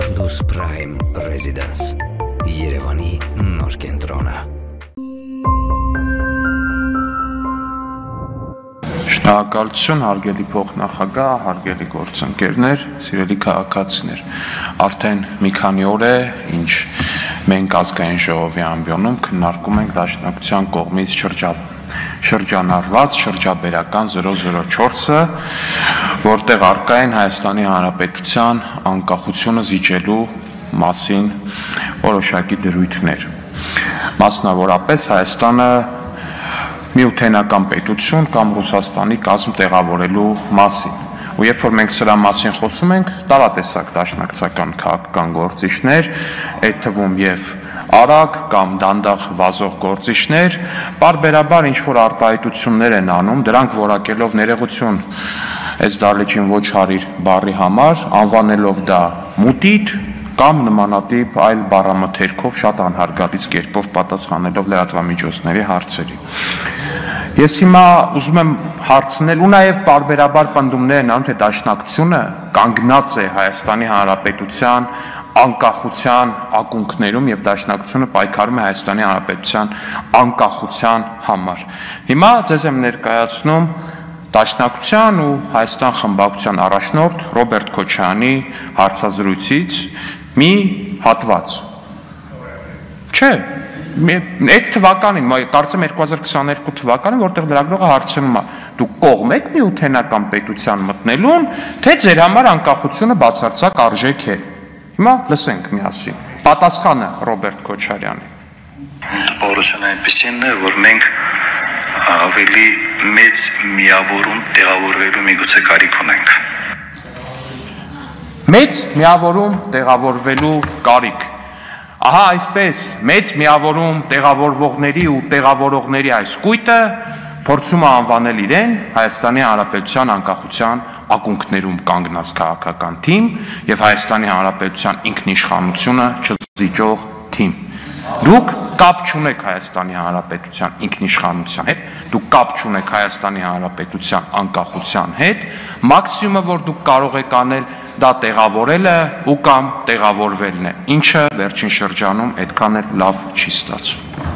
Firdaus Prime Residence։ Երևանի նոր կենտրոնը։ Շնորհակալություն հարգելի փոխնախագահ, հարգելի գործընկերներ, սիրելի քաղաքացիներ։ Արդեն մի քանի օր է, ինչ մենք ազգային ժողովի ամբիոնում քննարկում ենք Դաշնակցության կողմից շրջա շրջանառված շրջաբերական 004-ը, որտեղ արկա են Հայաստանի Հանրապետության անկախությունը զիջելու մասին որոշակի դրույթներ։ Մասնավորապես Հայաստանը միութենական պետություն կամ Ռուսաստանի կազմ տեղավորելու մասին։ Ու երբ որ մենք սրա մասին խոսում ենք, տարատեսակ դաշնակցական քաղաքական գործիչներ, այդ թվում եւ արագ կամ դանդաղ վազող գործիչներ բարբերաբար ինչ որ արտահայտություններ են անում, դրանք որակելով ներողություն այս դարլիճին ոչ հարիր բարի համար, անվանելով դա մուտիտ կամ նմանատիպ այլ բառամթերքով շատ անհարգալից կերպով պատասխանելով լրատվամիջոցների հարցերի։ Ես հիմա ուզում եմ հարցնել ու նաև բարբերաբար պնդումներ են անում, թե դաշնակցությունը կանգնած է Հայաստանի Հանրապետության անկախության ակունքներում եւ դաշնակցությունը պայքարում է Հայաստանի Հանրապետության անկախության համար։ Հիմա ձեզ եմ ներկայացնում Դաշնակցության ու Հայաստան խմբակցության առաջնորդ Ռոբերտ Քոչյանի հարցազրույցից մի հատված։ Չէ, այդ թվականին, կարծեմ 2022 թվականին, որտեղ լրագրողը հարցնում է, դուք կողմ եք միութենական պետության մտնելուն, թե ձեր համար անկախությունը բացարձակ արժեք է։ Հիմա լսենք միասին։ Պատասխանը Ռոբերտ Քոչարյանի։ Օրությունը այնպեսին է, որ մենք ավելի մեծ միավորում տեղավորվելու միգուցե կարիք ունենք։ Մեծ միավորում տեղավորվելու կարիք։ Ահա այսպես մեծ միավորում տեղավորվողների ու տեղավորողների այս կույտը փորձում է անվանել իրեն Հայաստանի Հանրապետության անկախության ակունքներում կանգնած քաղաքական թիմ եւ Հայաստանի Հանրապետության ինքնիշխանությունը չզիջող թիմ։ Դուք կապ չունեք Հայաստանի Հանրապետության ինքնիշխանության հետ, դուք կապ չունեք Հայաստանի Հանրապետության անկախության հետ, մաքսիմումը որ դուք կարող եք անել դա տեղավորելը ու կամ տեղավորվելն է, ինչը վերջին շրջանում այդքան էլ լավ չի ստացվում։